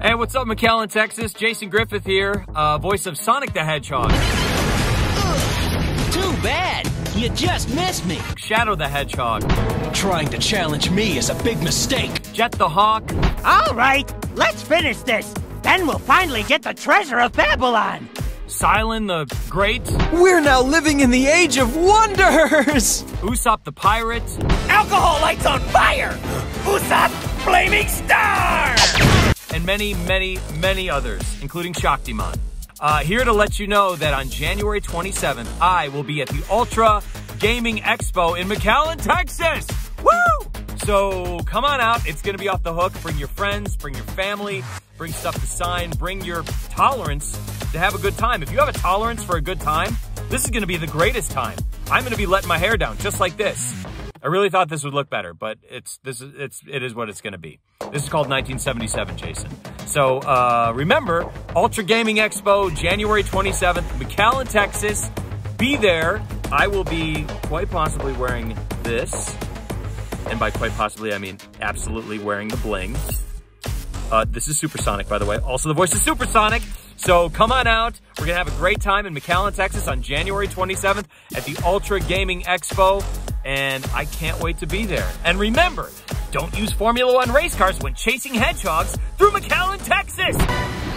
Hey, what's up, McAllen, Texas? Jason Griffith here, uh, voice of Sonic the Hedgehog. Too bad. You just missed me. Shadow the Hedgehog. Trying to challenge me is a big mistake. Jet the Hawk. All right, let's finish this. Then we'll finally get the treasure of Babylon. Silent the Great. We're now living in the age of wonders! Usopp the Pirate. Alcohol lights on fire! Usopp, flaming star! And many, many, many others, including Shaktiman. Uh, here to let you know that on January 27th, I will be at the Ultra Gaming Expo in McAllen, Texas! Woo! So come on out. It's going to be off the hook. Bring your friends, bring your family, bring stuff to sign, bring your tolerance to have a good time. If you have a tolerance for a good time, this is going to be the greatest time. I'm going to be letting my hair down just like this. I really thought this would look better, but it's this is it's it is what it's going to be. This is called 1977, Jason. So uh, remember, Ultra Gaming Expo, January 27th, McAllen, Texas. Be there. I will be quite possibly wearing this, and by quite possibly I mean absolutely wearing the bling. Uh, this is Supersonic, by the way. Also the voice is Supersonic. So come on out. We're going to have a great time in McAllen, Texas on January 27th at the Ultra Gaming Expo. And I can't wait to be there. And remember, don't use Formula One race cars when chasing hedgehogs through McAllen, Texas.